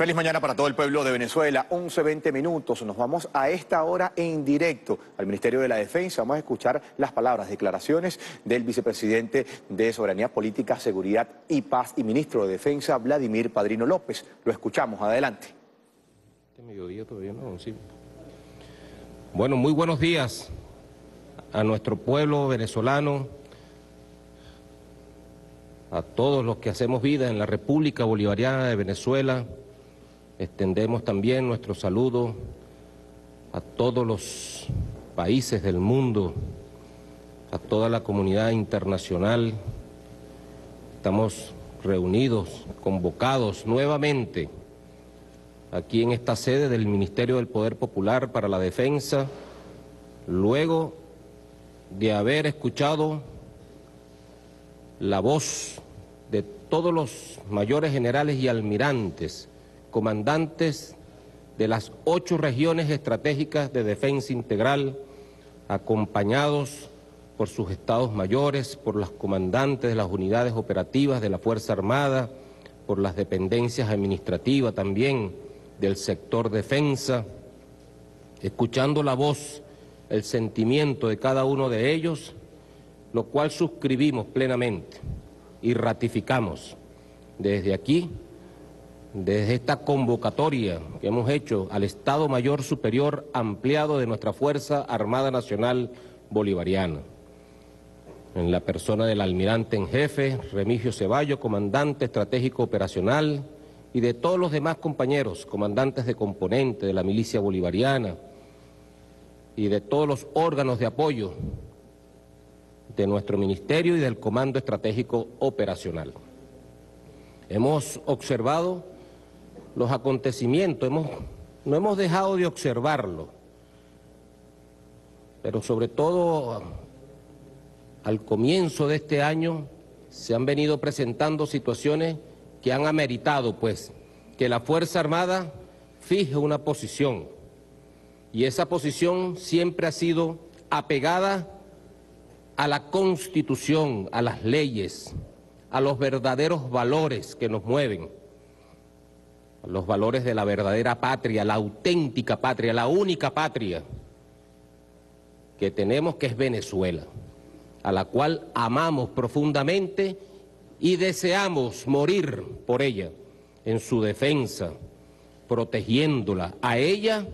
Feliz mañana para todo el pueblo de Venezuela. 11.20 minutos. Nos vamos a esta hora en directo al Ministerio de la Defensa. Vamos a escuchar las palabras, declaraciones del vicepresidente de Soberanía Política, Seguridad y Paz y ministro de Defensa, Vladimir Padrino López. Lo escuchamos. Adelante. Este bueno, muy buenos días a nuestro pueblo venezolano, a todos los que hacemos vida en la República Bolivariana de Venezuela. Extendemos también nuestro saludo a todos los países del mundo, a toda la comunidad internacional. Estamos reunidos, convocados nuevamente aquí en esta sede del Ministerio del Poder Popular para la Defensa, luego de haber escuchado la voz de todos los mayores generales y almirantes comandantes de las ocho regiones estratégicas de defensa integral, acompañados por sus estados mayores, por los comandantes de las unidades operativas de la Fuerza Armada, por las dependencias administrativas también del sector defensa, escuchando la voz, el sentimiento de cada uno de ellos, lo cual suscribimos plenamente y ratificamos. Desde aquí desde esta convocatoria que hemos hecho al Estado Mayor Superior ampliado de nuestra Fuerza Armada Nacional Bolivariana, en la persona del almirante en jefe, Remigio Ceballo, comandante estratégico operacional, y de todos los demás compañeros, comandantes de componente de la milicia bolivariana, y de todos los órganos de apoyo de nuestro ministerio y del Comando Estratégico Operacional. Hemos observado los acontecimientos, hemos, no hemos dejado de observarlo, pero sobre todo al comienzo de este año se han venido presentando situaciones que han ameritado pues que la Fuerza Armada fije una posición. Y esa posición siempre ha sido apegada a la Constitución, a las leyes, a los verdaderos valores que nos mueven los valores de la verdadera patria, la auténtica patria, la única patria que tenemos que es Venezuela, a la cual amamos profundamente y deseamos morir por ella, en su defensa, protegiéndola, a ella,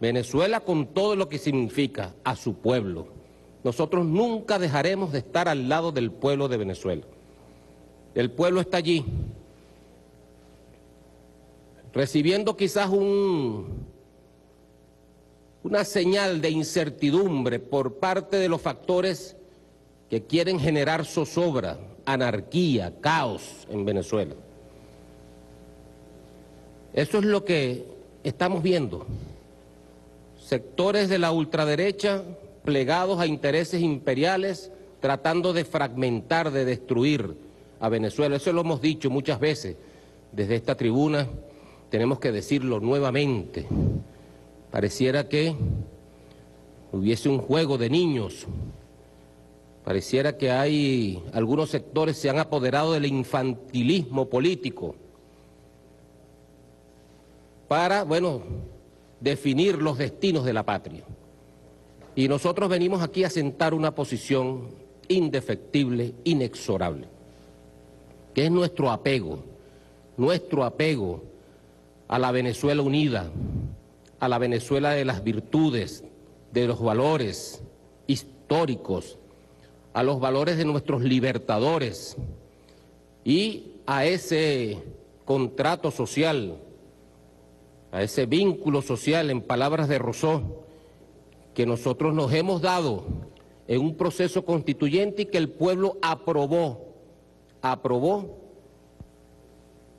Venezuela con todo lo que significa, a su pueblo. Nosotros nunca dejaremos de estar al lado del pueblo de Venezuela. El pueblo está allí, recibiendo quizás un, una señal de incertidumbre por parte de los factores que quieren generar zozobra, anarquía, caos en Venezuela. Eso es lo que estamos viendo. Sectores de la ultraderecha plegados a intereses imperiales tratando de fragmentar, de destruir a Venezuela. Eso lo hemos dicho muchas veces desde esta tribuna tenemos que decirlo nuevamente, pareciera que hubiese un juego de niños, pareciera que hay algunos sectores se han apoderado del infantilismo político para, bueno, definir los destinos de la patria. Y nosotros venimos aquí a sentar una posición indefectible, inexorable, que es nuestro apego, nuestro apego a la Venezuela unida, a la Venezuela de las virtudes, de los valores históricos, a los valores de nuestros libertadores y a ese contrato social, a ese vínculo social, en palabras de Rousseau, que nosotros nos hemos dado en un proceso constituyente y que el pueblo aprobó, aprobó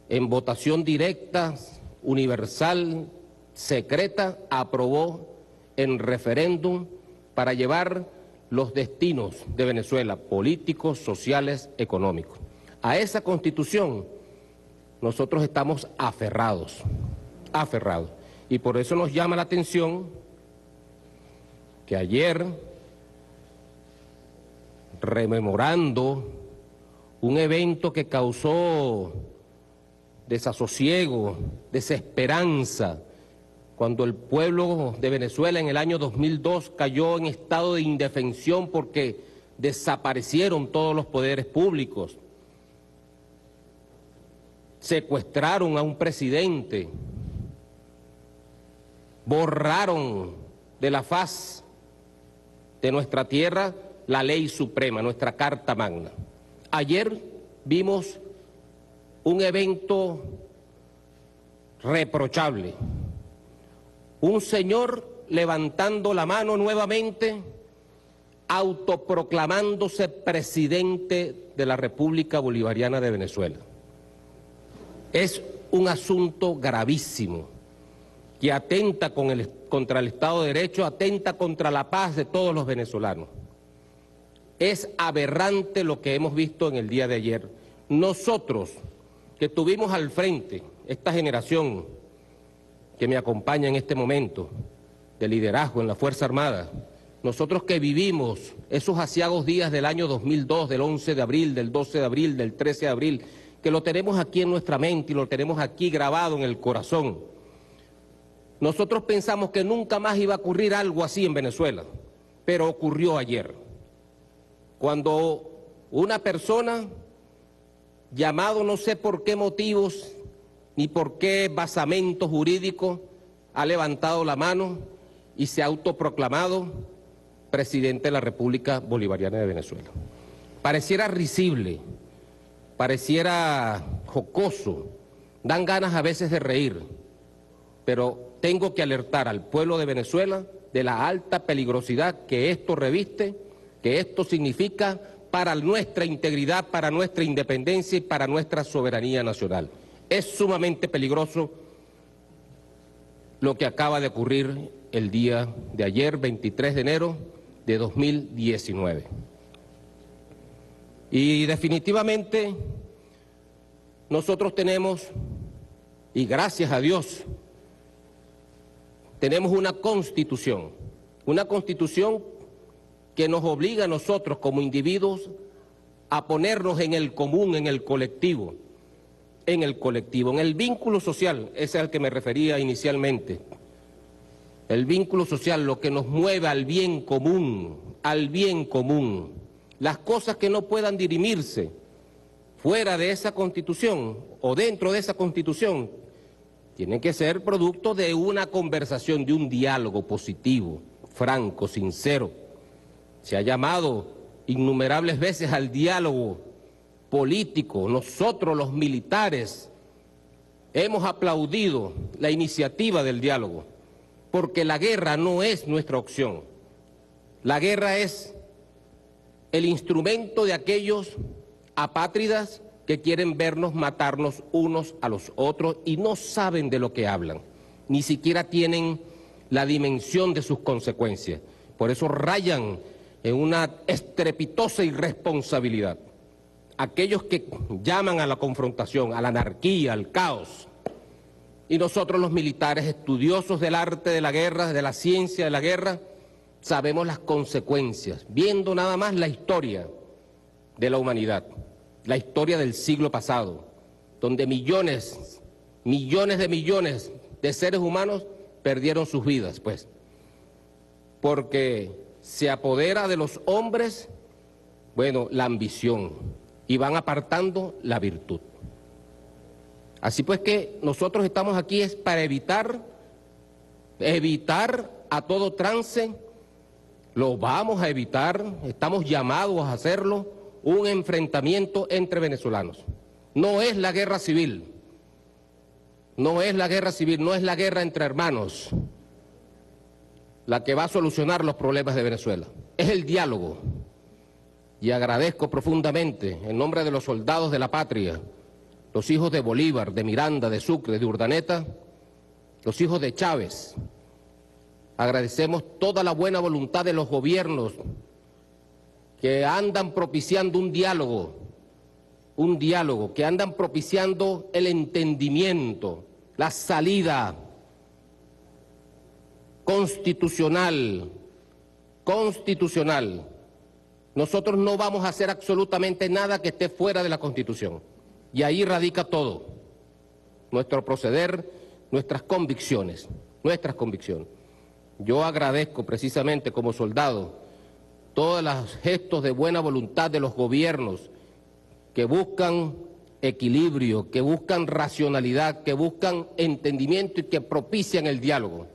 en votación directa universal, secreta, aprobó en referéndum para llevar los destinos de Venezuela, políticos, sociales, económicos. A esa constitución nosotros estamos aferrados, aferrados. Y por eso nos llama la atención que ayer, rememorando un evento que causó desasosiego, desesperanza, cuando el pueblo de Venezuela en el año 2002 cayó en estado de indefensión porque desaparecieron todos los poderes públicos, secuestraron a un presidente, borraron de la faz de nuestra tierra la ley suprema, nuestra Carta Magna. Ayer vimos un evento reprochable, un señor levantando la mano nuevamente, autoproclamándose presidente de la República Bolivariana de Venezuela. Es un asunto gravísimo que atenta contra el Estado de Derecho, atenta contra la paz de todos los venezolanos. Es aberrante lo que hemos visto en el día de ayer. Nosotros, que tuvimos al frente, esta generación que me acompaña en este momento de liderazgo en la Fuerza Armada, nosotros que vivimos esos asiagos días del año 2002, del 11 de abril, del 12 de abril, del 13 de abril, que lo tenemos aquí en nuestra mente y lo tenemos aquí grabado en el corazón. Nosotros pensamos que nunca más iba a ocurrir algo así en Venezuela, pero ocurrió ayer. Cuando una persona, llamado no sé por qué motivos ni por qué basamento jurídico, ha levantado la mano y se ha autoproclamado presidente de la República Bolivariana de Venezuela. Pareciera risible pareciera jocoso, dan ganas a veces de reír, pero tengo que alertar al pueblo de Venezuela de la alta peligrosidad que esto reviste, que esto significa para nuestra integridad, para nuestra independencia y para nuestra soberanía nacional. Es sumamente peligroso lo que acaba de ocurrir el día de ayer, 23 de enero de 2019. Y definitivamente nosotros tenemos, y gracias a Dios, tenemos una constitución, una constitución que nos obliga a nosotros como individuos a ponernos en el común, en el colectivo, en el colectivo, en el vínculo social, ese es al que me refería inicialmente. El vínculo social, lo que nos mueve al bien común, al bien común las cosas que no puedan dirimirse fuera de esa constitución o dentro de esa constitución tienen que ser producto de una conversación, de un diálogo positivo, franco, sincero. Se ha llamado innumerables veces al diálogo político. Nosotros los militares hemos aplaudido la iniciativa del diálogo, porque la guerra no es nuestra opción. La guerra es el instrumento de aquellos apátridas que quieren vernos matarnos unos a los otros y no saben de lo que hablan, ni siquiera tienen la dimensión de sus consecuencias. Por eso rayan en una estrepitosa irresponsabilidad. Aquellos que llaman a la confrontación, a la anarquía, al caos. Y nosotros los militares, estudiosos del arte de la guerra, de la ciencia de la guerra, sabemos las consecuencias, viendo nada más la historia de la humanidad, la historia del siglo pasado, donde millones, millones de millones de seres humanos perdieron sus vidas, pues, porque se apodera de los hombres, bueno, la ambición, y van apartando la virtud. Así pues que nosotros estamos aquí es para evitar, evitar a todo trance lo vamos a evitar, estamos llamados a hacerlo, un enfrentamiento entre venezolanos. No es la guerra civil, no es la guerra civil, no es la guerra entre hermanos la que va a solucionar los problemas de Venezuela. Es el diálogo. Y agradezco profundamente, en nombre de los soldados de la patria, los hijos de Bolívar, de Miranda, de Sucre, de Urdaneta, los hijos de Chávez, Agradecemos toda la buena voluntad de los gobiernos que andan propiciando un diálogo, un diálogo, que andan propiciando el entendimiento, la salida constitucional, constitucional. Nosotros no vamos a hacer absolutamente nada que esté fuera de la Constitución. Y ahí radica todo. nuestro proceder, nuestras convicciones, nuestras convicciones. Yo agradezco precisamente como soldado todos los gestos de buena voluntad de los gobiernos que buscan equilibrio, que buscan racionalidad, que buscan entendimiento y que propician el diálogo.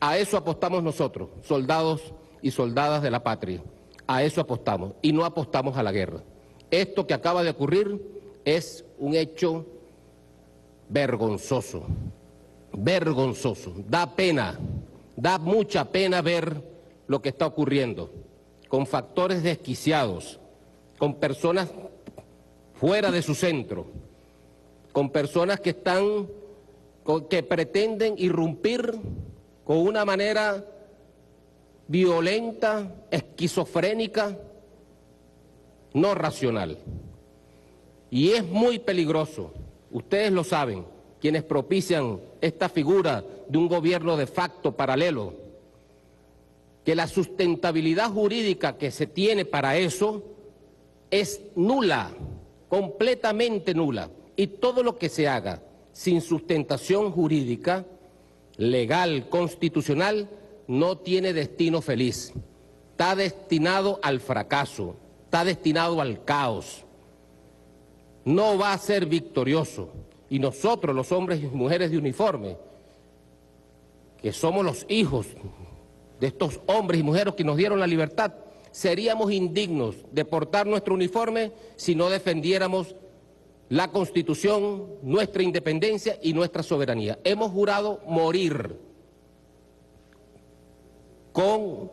A eso apostamos nosotros, soldados y soldadas de la patria. A eso apostamos y no apostamos a la guerra. Esto que acaba de ocurrir es un hecho vergonzoso, vergonzoso. Da pena, da mucha pena ver lo que está ocurriendo, con factores desquiciados, con personas fuera de su centro, con personas que están, que pretenden irrumpir con una manera violenta, esquizofrénica, no racional. Y es muy peligroso, ustedes lo saben, quienes propician esta figura de un gobierno de facto paralelo, que la sustentabilidad jurídica que se tiene para eso es nula completamente nula. Y todo lo que se haga sin sustentación jurídica, legal, constitucional, no tiene destino feliz. Está destinado al fracaso, está destinado al caos. No va a ser victorioso. Y nosotros, los hombres y mujeres de uniforme, que somos los hijos de estos hombres y mujeres que nos dieron la libertad, seríamos indignos de portar nuestro uniforme si no defendiéramos la Constitución, nuestra independencia y nuestra soberanía. Hemos jurado morir con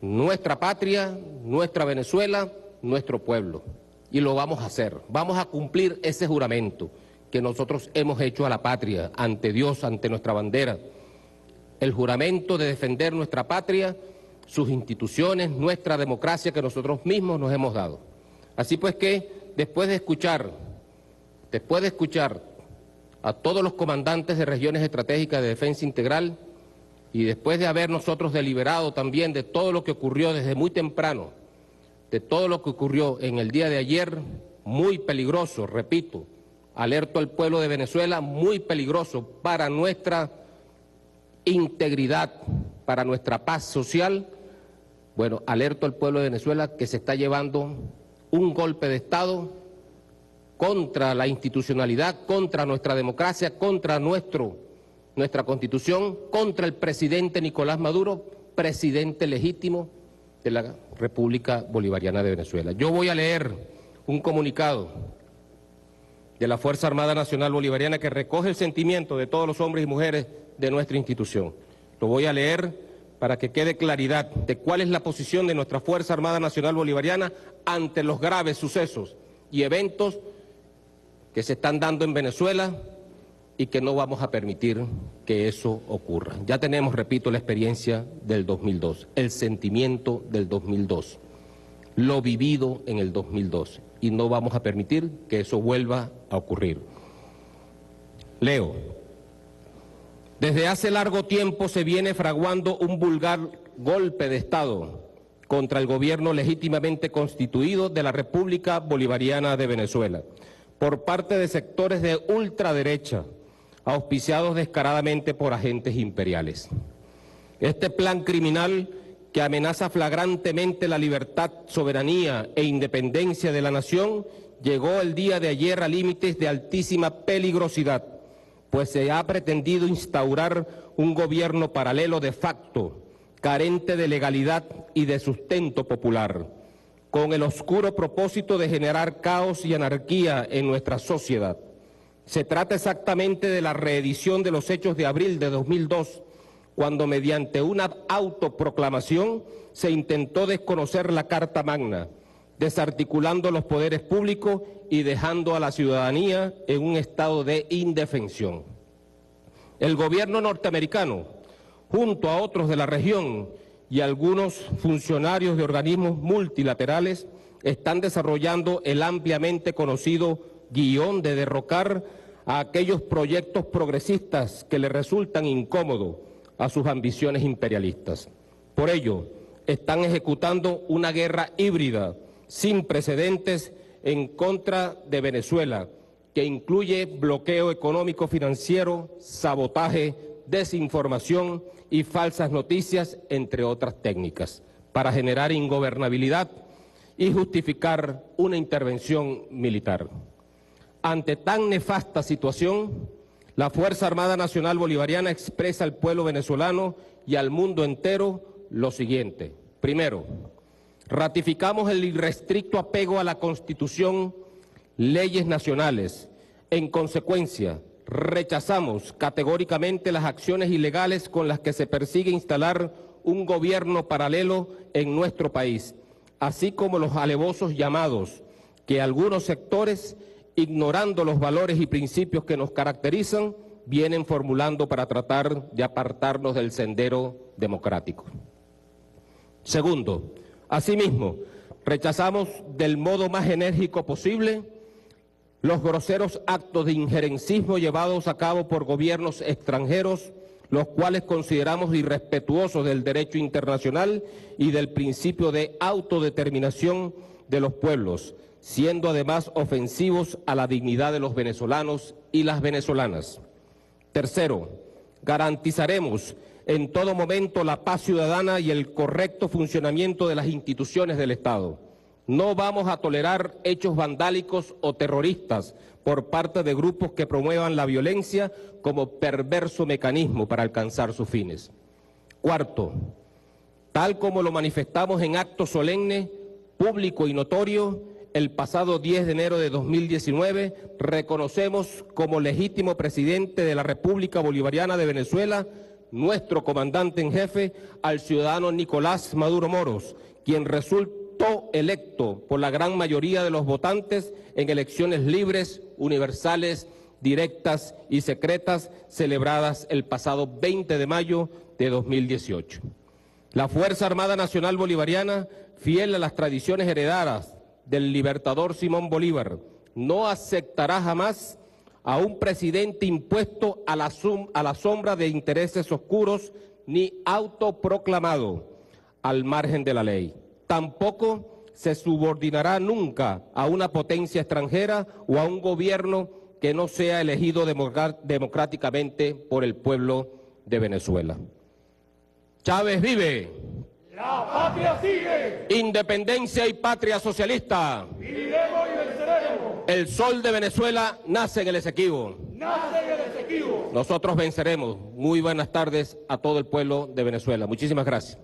nuestra patria, nuestra Venezuela, nuestro pueblo. Y lo vamos a hacer. Vamos a cumplir ese juramento que nosotros hemos hecho a la patria, ante Dios, ante nuestra bandera. El juramento de defender nuestra patria sus instituciones, nuestra democracia que nosotros mismos nos hemos dado. Así pues que, después de escuchar, después de escuchar a todos los comandantes de regiones estratégicas de defensa integral y después de haber nosotros deliberado también de todo lo que ocurrió desde muy temprano, de todo lo que ocurrió en el día de ayer, muy peligroso, repito, alerto al pueblo de Venezuela, muy peligroso para nuestra integridad, para nuestra paz social, bueno, alerto al pueblo de Venezuela que se está llevando un golpe de Estado contra la institucionalidad, contra nuestra democracia, contra nuestro, nuestra constitución, contra el presidente Nicolás Maduro, presidente legítimo de la República Bolivariana de Venezuela. Yo voy a leer un comunicado de la Fuerza Armada Nacional Bolivariana que recoge el sentimiento de todos los hombres y mujeres de nuestra institución. Lo voy a leer para que quede claridad de cuál es la posición de nuestra Fuerza Armada Nacional Bolivariana ante los graves sucesos y eventos que se están dando en Venezuela y que no vamos a permitir que eso ocurra. Ya tenemos, repito, la experiencia del 2002, el sentimiento del 2002, lo vivido en el 2002 y no vamos a permitir que eso vuelva a ocurrir. Leo. Desde hace largo tiempo se viene fraguando un vulgar golpe de Estado contra el gobierno legítimamente constituido de la República Bolivariana de Venezuela por parte de sectores de ultraderecha, auspiciados descaradamente por agentes imperiales. Este plan criminal que amenaza flagrantemente la libertad, soberanía e independencia de la nación llegó el día de ayer a límites de altísima peligrosidad pues se ha pretendido instaurar un gobierno paralelo de facto, carente de legalidad y de sustento popular, con el oscuro propósito de generar caos y anarquía en nuestra sociedad. Se trata exactamente de la reedición de los hechos de abril de 2002, cuando mediante una autoproclamación se intentó desconocer la Carta Magna, desarticulando los poderes públicos y dejando a la ciudadanía en un estado de indefensión. El gobierno norteamericano, junto a otros de la región y algunos funcionarios de organismos multilaterales, están desarrollando el ampliamente conocido guion de derrocar a aquellos proyectos progresistas que le resultan incómodos a sus ambiciones imperialistas. Por ello, están ejecutando una guerra híbrida sin precedentes en contra de Venezuela, que incluye bloqueo económico financiero, sabotaje, desinformación y falsas noticias, entre otras técnicas, para generar ingobernabilidad y justificar una intervención militar. Ante tan nefasta situación, la Fuerza Armada Nacional Bolivariana expresa al pueblo venezolano y al mundo entero lo siguiente. Primero, ratificamos el irrestricto apego a la Constitución leyes nacionales. En consecuencia, rechazamos categóricamente las acciones ilegales con las que se persigue instalar un gobierno paralelo en nuestro país, así como los alevosos llamados que algunos sectores, ignorando los valores y principios que nos caracterizan, vienen formulando para tratar de apartarnos del sendero democrático. Segundo, asimismo, rechazamos del modo más enérgico posible los groseros actos de injerencismo llevados a cabo por gobiernos extranjeros, los cuales consideramos irrespetuosos del derecho internacional y del principio de autodeterminación de los pueblos, siendo además ofensivos a la dignidad de los venezolanos y las venezolanas. Tercero, garantizaremos en todo momento la paz ciudadana y el correcto funcionamiento de las instituciones del Estado. No vamos a tolerar hechos vandálicos o terroristas por parte de grupos que promuevan la violencia como perverso mecanismo para alcanzar sus fines. Cuarto, tal como lo manifestamos en acto solemne, público y notorio, el pasado 10 de enero de 2019, reconocemos como legítimo presidente de la República Bolivariana de Venezuela nuestro comandante en jefe al ciudadano Nicolás Maduro Moros, quien resulta electo por la gran mayoría de los votantes en elecciones libres, universales, directas y secretas celebradas el pasado 20 de mayo de 2018. La Fuerza Armada Nacional Bolivariana, fiel a las tradiciones heredadas del libertador Simón Bolívar, no aceptará jamás a un presidente impuesto a la sombra de intereses oscuros ni autoproclamado al margen de la ley tampoco se subordinará nunca a una potencia extranjera o a un gobierno que no sea elegido democráticamente por el pueblo de Venezuela. Chávez vive. La patria sigue. Independencia y patria socialista. Viviremos y venceremos. El sol de Venezuela nace en el Esequibo. Nace en el Esequibo. Nosotros venceremos. Muy buenas tardes a todo el pueblo de Venezuela. Muchísimas gracias.